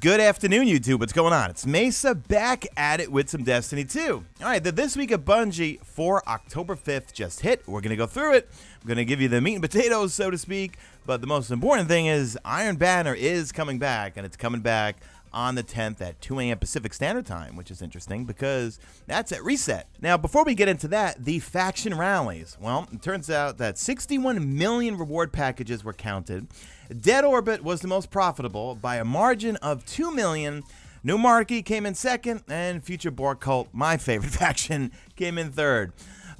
Good afternoon, YouTube. What's going on? It's Mesa back at it with some Destiny 2. All right, the This Week of Bungie for October 5th just hit. We're going to go through it. I'm going to give you the meat and potatoes, so to speak. But the most important thing is Iron Banner is coming back, and it's coming back on the 10th at 2 a.m. Pacific Standard Time, which is interesting because that's at reset. Now, before we get into that, the faction rallies. Well, it turns out that 61 million reward packages were counted. Dead Orbit was the most profitable by a margin of 2 million. New came in second, and Future War Cult, my favorite faction, came in third.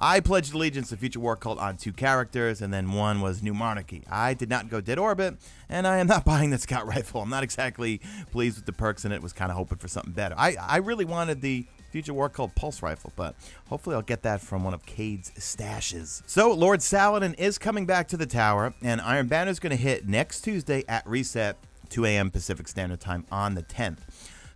I pledged allegiance to Future War Cult on two characters, and then one was New Monarchy. I did not go Dead Orbit, and I am not buying the Scout Rifle. I'm not exactly pleased with the perks in it. Was kind of hoping for something better. I, I really wanted the Future War Cult Pulse Rifle, but hopefully I'll get that from one of Cayde's stashes. So, Lord Saladin is coming back to the tower, and Iron Banner is going to hit next Tuesday at reset, 2 a.m. Pacific Standard Time on the 10th.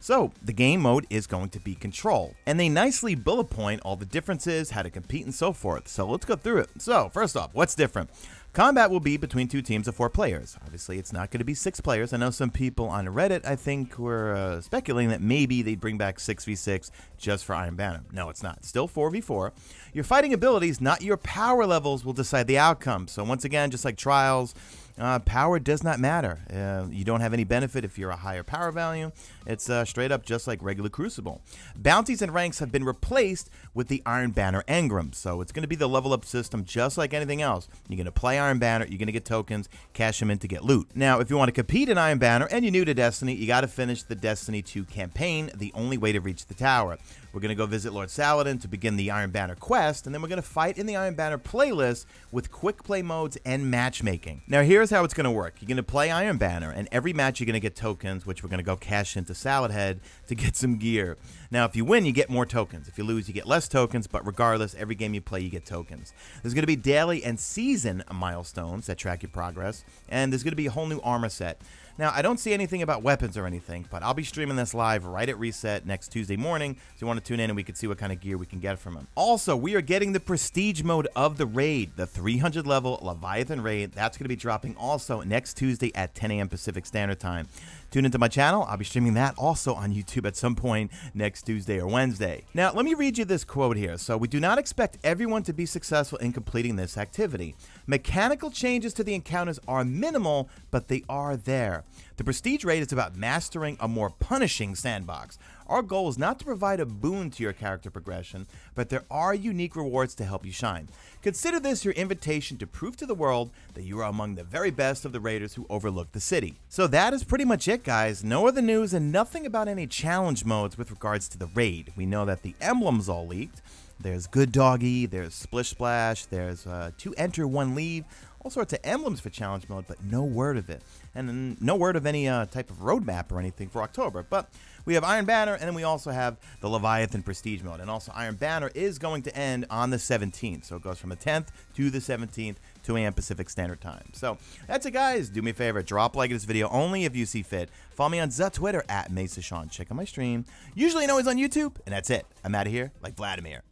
So, the game mode is going to be Control, and they nicely bullet point all the differences, how to compete, and so forth. So, let's go through it. So, first off, what's different? Combat will be between two teams of four players. Obviously, it's not going to be six players. I know some people on Reddit, I think, were uh, speculating that maybe they'd bring back 6v6 just for Iron Banner. No, it's not. Still 4v4. Your fighting abilities, not your power levels, will decide the outcome. So, once again, just like Trials, uh, power does not matter. Uh, you don't have any benefit if you're a higher power value. It's uh, straight up just like regular Crucible. Bounties and ranks have been replaced with the Iron Banner Engram, so it's going to be the level up system just like anything else. You're going to play Iron Banner, you're going to get tokens, cash them in to get loot. Now, if you want to compete in Iron Banner and you're new to Destiny, you got to finish the Destiny 2 campaign, the only way to reach the tower. We're going to go visit Lord Saladin to begin the Iron Banner quest, and then we're going to fight in the Iron Banner playlist with quick play modes and matchmaking. Now, here's how it's going to work. You're going to play Iron Banner, and every match you're going to get tokens, which we're going to go cash into Salad Head to get some gear. Now, if you win, you get more tokens. If you lose, you get less tokens, but regardless, every game you play, you get tokens. There's going to be daily and season milestones that track your progress, and there's going to be a whole new armor set. Now, I don't see anything about weapons or anything, but I'll be streaming this live right at reset next Tuesday morning. So you want to tune in and we can see what kind of gear we can get from him. Also, we are getting the prestige mode of the raid, the 300 level Leviathan raid. That's going to be dropping also next Tuesday at 10 a.m. Pacific Standard Time. Tune into my channel. I'll be streaming that also on YouTube at some point next Tuesday or Wednesday. Now, let me read you this quote here. So, we do not expect everyone to be successful in completing this activity. Mechanical changes to the encounters are minimal, but they are there. The Prestige raid is about mastering a more punishing sandbox. Our goal is not to provide a boon to your character progression, but there are unique rewards to help you shine. Consider this your invitation to prove to the world that you are among the very best of the raiders who overlook the city. So that is pretty much it, guys. No other news and nothing about any challenge modes with regards to the raid. We know that the emblems all leaked. There's Good Doggy, there's Splish Splash, there's uh, Two Enter, One Leave, all sorts of emblems for challenge mode, but no word of it. And no word of any uh, type of roadmap or anything for October. But we have Iron Banner, and then we also have the Leviathan Prestige mode. And also, Iron Banner is going to end on the 17th. So it goes from the 10th to the 17th, 2 a.m. Pacific Standard Time. So that's it, guys. Do me a favor, drop like this video only if you see fit. Follow me on the Twitter at Mesa Sean. Check out my stream. Usually, you know, he's on YouTube. And that's it. I'm out of here like Vladimir.